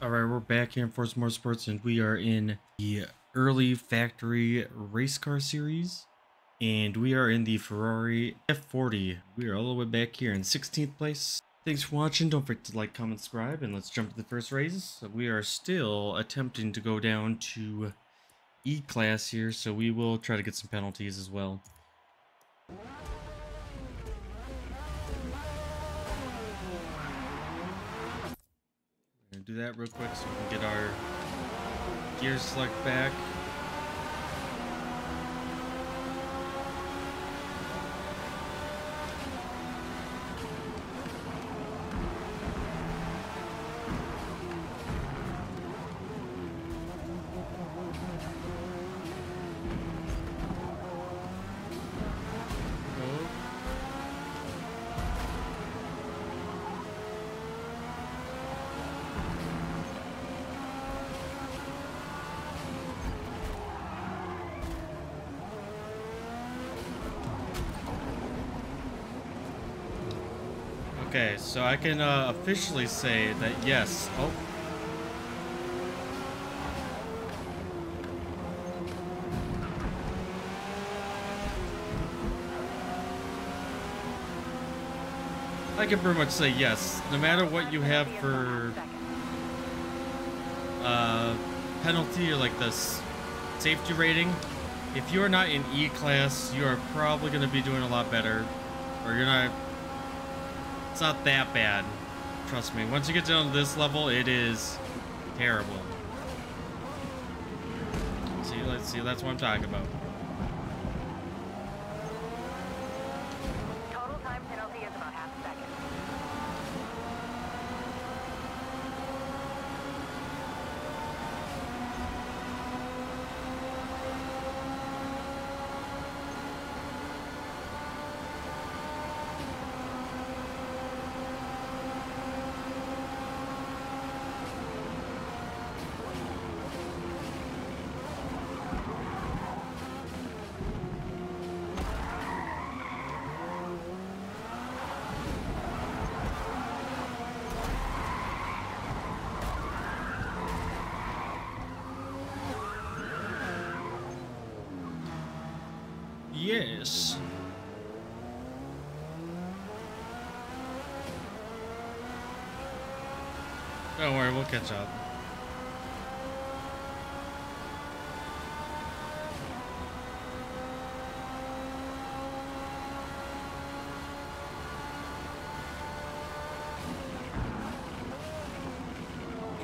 All right, we're back here in Forza Motorsports, and we are in the early factory race car series, and we are in the Ferrari F40. We are all the way back here in 16th place. Thanks for watching. Don't forget to like, comment, subscribe, and let's jump to the first race. We are still attempting to go down to E-Class here, so we will try to get some penalties as well. Do that real quick so we can get our gear select back. Okay, so I can uh, officially say that yes. Oh. I can pretty much say yes. No matter what you have for uh, penalty or like this safety rating, if you are not in E class, you are probably going to be doing a lot better, or you're not. It's not that bad. Trust me. Once you get down to this level, it is terrible. See, let's see. That's what I'm talking about. Total time penalty is about half a second. Yes. Don't worry, we'll catch up.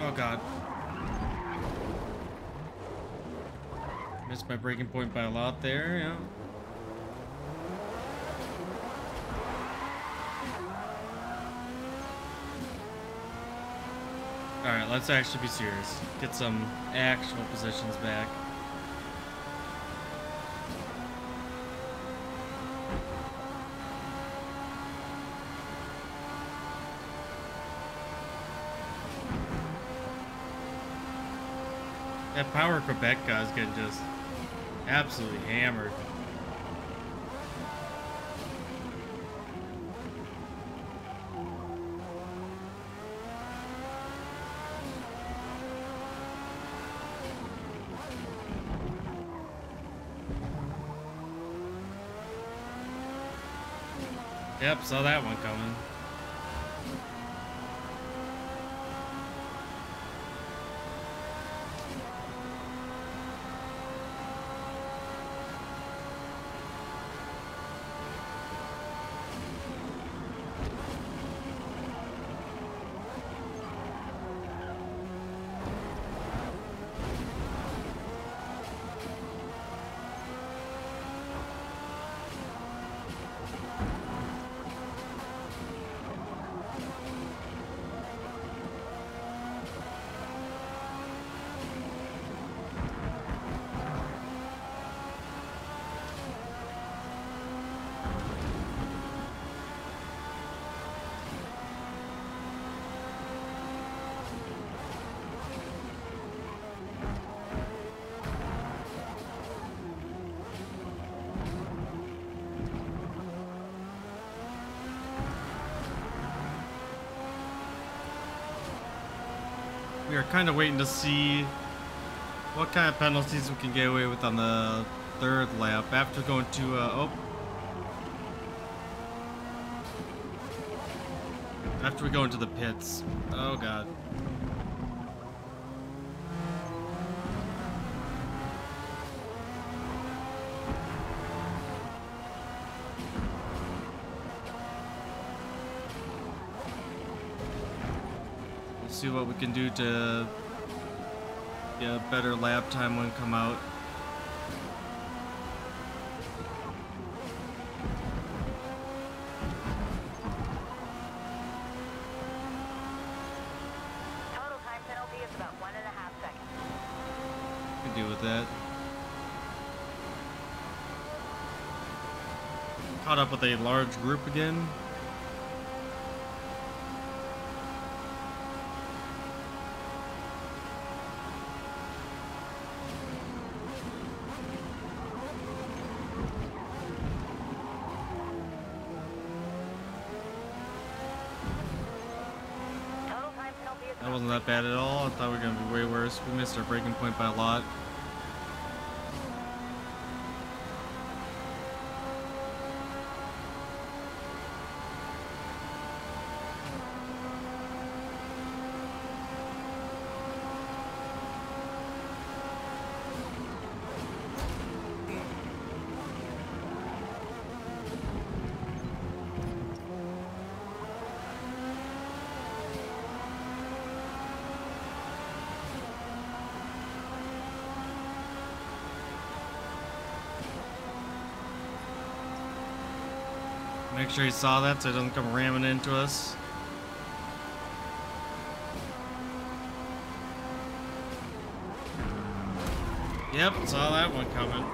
Oh god. Missed my braking point by a lot there, yeah. Alright, let's actually be serious. Get some actual positions back. That Power Quebec guy's getting just absolutely hammered. Yep, saw that one coming. We are kind of waiting to see what kind of penalties we can get away with on the third lap after going to, uh, oh. After we go into the pits. Oh, God. What we can do to get a better lap time when we come out. Total time penalty is about one and a half seconds. Can deal with that. Caught up with a large group again. Total time penalty is That wasn't that bad at all. I thought we were We missed our braking point by a lot. Sure he saw that so he doesn't come ramming into us. Yep, saw that one coming.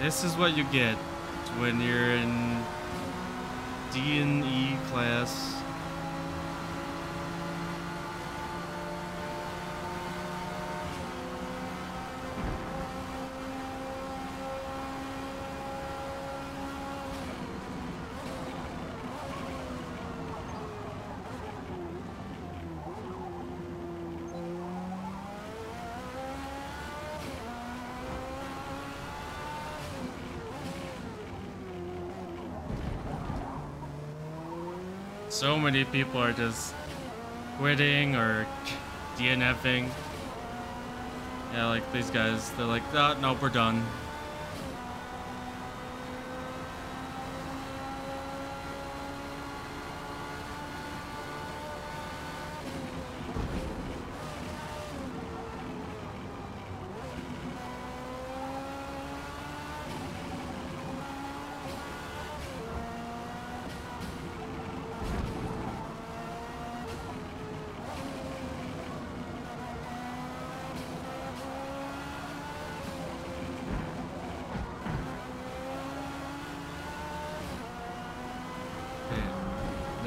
This is what you get when you're in D and E class. So many people are just quitting or DNFing. Yeah, like these guys, they're like, oh, nope, we're done.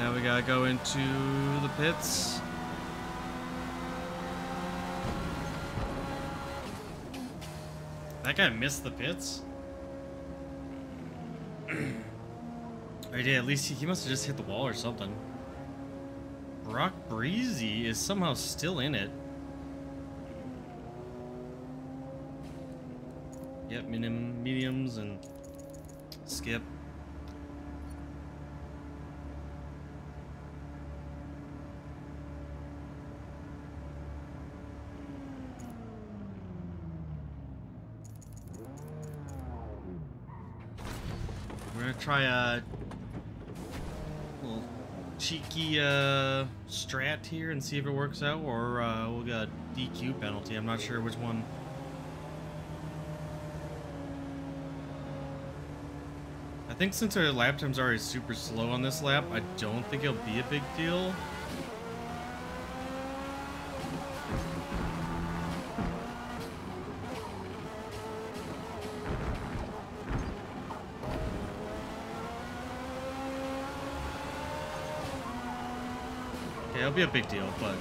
Now we gotta go into the pits. That guy missed the pits? he did, at least he, he must have just hit the wall or something. Brock Breezy is somehow still in it. Yep, medium, mediums and skip. Try a little cheeky uh, strat here and see if it works out, or uh, we'll get a DQ penalty. I'm not sure which one. I think since our lap times already super slow on this lap, I don't think it'll be a big deal. Okay, it'll be a big deal, but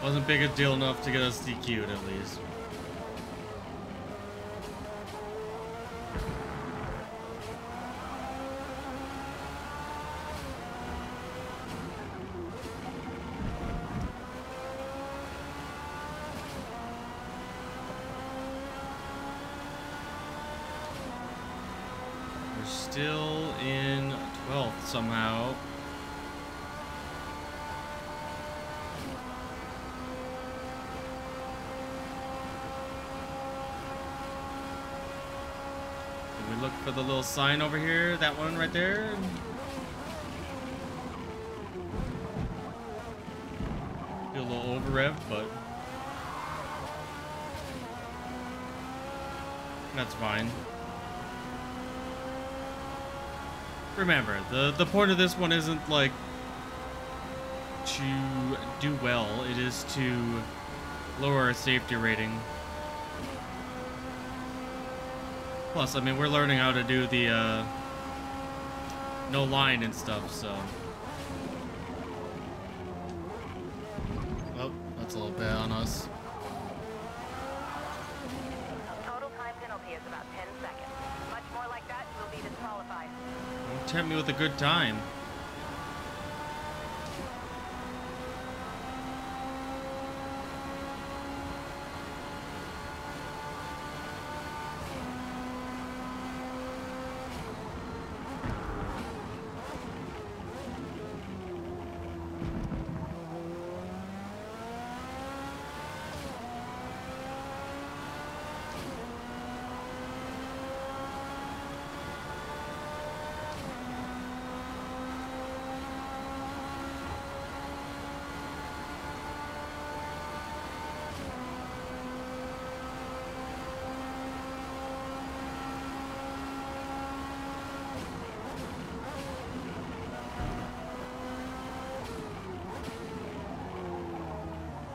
Wasn't big a deal enough to get us DQ'd at least. We're still in 12th somehow. We look for the little sign over here? That one right there? Feel a little over rev, but that's fine. Remember, the the point of this one isn't like to do well. It is to lower our safety rating. Plus, I mean, we're learning how to do the uh, no line and stuff, so. Oh, that's a little bit on us. Total time penalty is about 10 seconds. Much more like that, you'll be disqualified. Don't tempt me with a good time.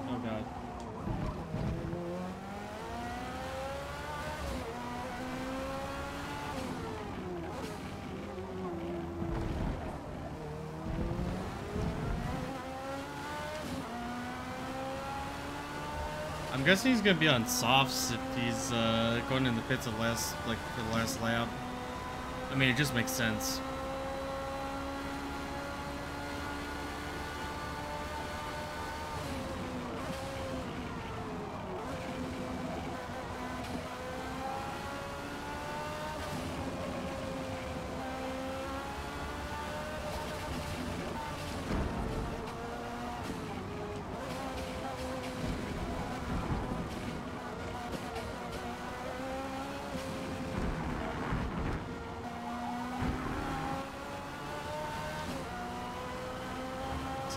Oh god. I'm guessing he's gonna be on softs if he's uh, going in the pits of last, like for the last lap. I mean, it just makes sense.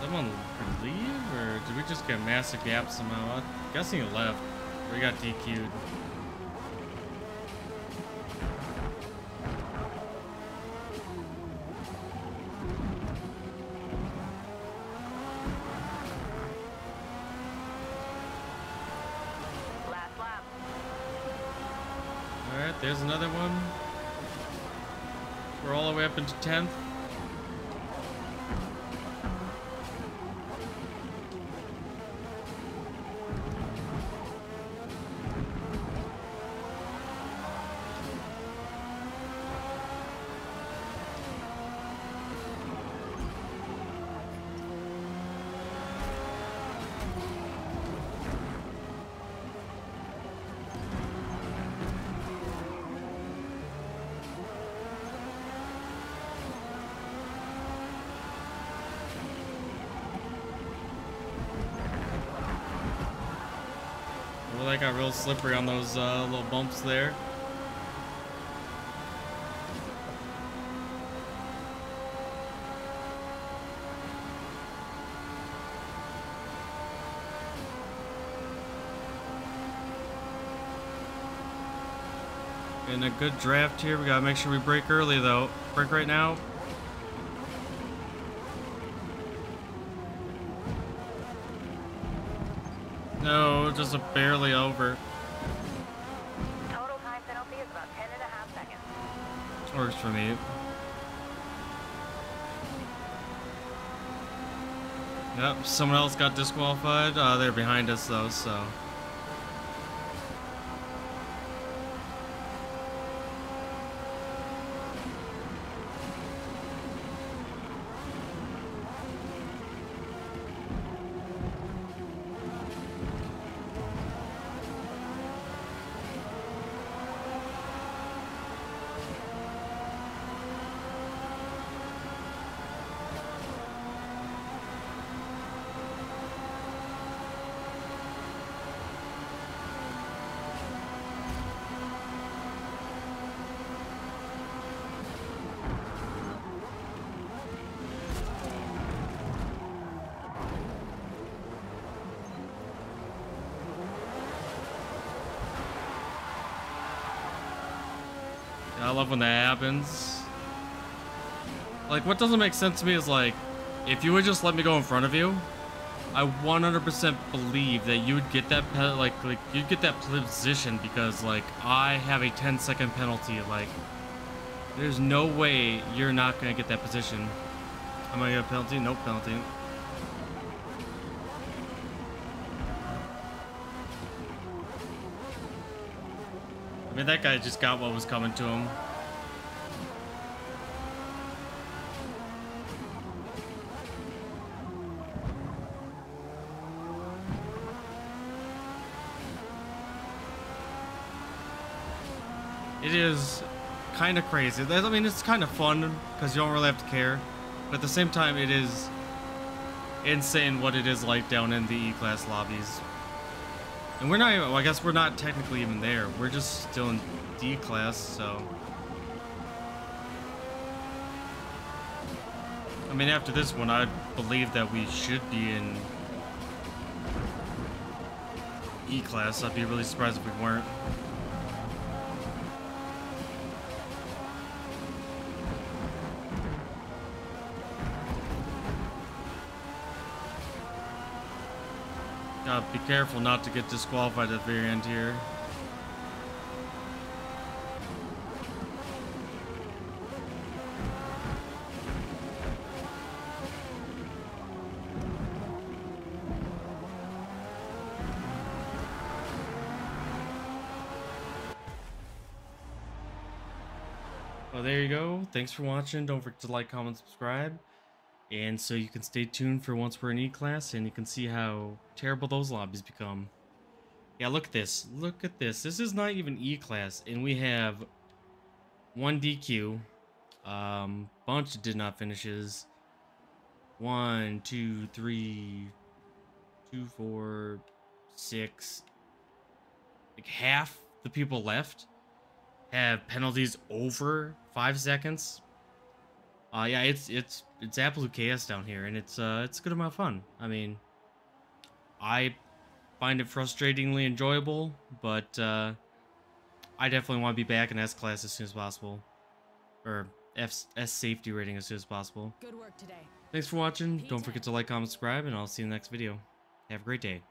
Did someone leave, or did we just get a massive gap somehow? I'm guessing he left. We got DQ'd. Last lap. Alright, there's another one. We're all the way up into 10th. Got real slippery on those uh, little bumps there. In a good draft here. We gotta make sure we brake early though. Brake right now. No, just a barely over. Total time penalty is about 10 and a half seconds. Works for me. Yep, someone else got disqualified. Uh, they're behind us though, so. Love when that happens. Like, what doesn't make sense to me is like, if you would just let me go in front of you, I 100% believe that you would get that like like you'd get that position because like I have a 10 second penalty. Like, there's no way you're not gonna get that position. Am I gonna get a penalty? Nope, penalty. I mean, that guy just got what was coming to him. It is kind of crazy. I mean, it's kind of fun because you don't really have to care. But at the same time, it is insane what it is like down in the E-Class lobbies. And we're not even, well, I guess we're not technically even there. We're just still in D class, so. I mean, after this one, I believe that we should be in E class. I'd be really surprised if we weren't. Be careful not to get disqualified at the very end here. Well, there you go. Thanks for watching. Don't forget to like, comment, subscribe. And so you can stay tuned for once we're in E-Class and you can see how terrible those lobbies become. Yeah, look at this. Look at this. This is not even E-Class and we have one DQ, um, bunch did not finishes. One, two, three, two, four, six. Like half the people left have penalties over five seconds. Uh, yeah, it's it's it's absolute chaos down here, and it's uh it's a good amount of fun. I mean, I find it frustratingly enjoyable, but uh, I definitely want to be back in S class as soon as possible, or F S safety rating as soon as possible. Good work today. Thanks for watching. Don't forget to like, comment, subscribe, and I'll see you in the next video. Have a great day.